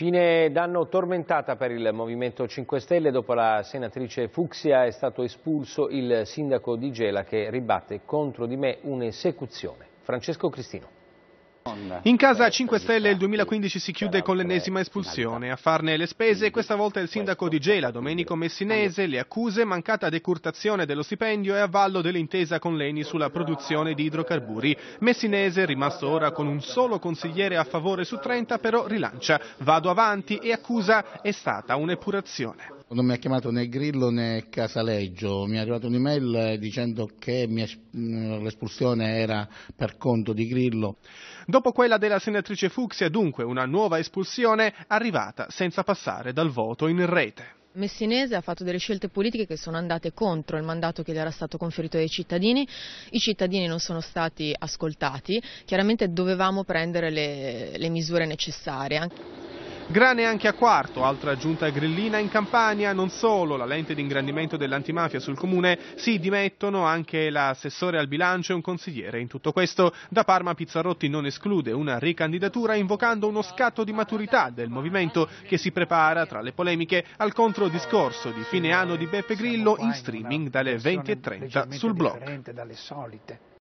Fine d'anno tormentata per il Movimento 5 Stelle, dopo la senatrice Fucsia è stato espulso il sindaco di Gela che ribatte contro di me un'esecuzione. Francesco Cristino. In casa 5 Stelle il 2015 si chiude con l'ennesima espulsione. A farne le spese questa volta il sindaco di Gela, Domenico Messinese, le accuse mancata decurtazione dello stipendio e avallo dell'intesa con l'Eni sulla produzione di idrocarburi. Messinese, rimasto ora con un solo consigliere a favore su 30, però rilancia. Vado avanti e accusa è stata un'epurazione. Non mi ha chiamato né Grillo né Casaleggio, mi è arrivata un'email dicendo che l'espulsione era per conto di Grillo. Dopo quella della senatrice Fuxia, dunque una nuova espulsione arrivata senza passare dal voto in rete. Messinese ha fatto delle scelte politiche che sono andate contro il mandato che gli era stato conferito dai cittadini, i cittadini non sono stati ascoltati, chiaramente dovevamo prendere le, le misure necessarie. Grane anche a quarto, altra giunta grillina in Campania, non solo la lente di ingrandimento dell'antimafia sul comune, si dimettono anche l'assessore al bilancio e un consigliere. In tutto questo, da Parma Pizzarotti non esclude una ricandidatura invocando uno scatto di maturità del movimento che si prepara, tra le polemiche, al controdiscorso di fine anno di Beppe Grillo in streaming dalle 20.30 sul blog.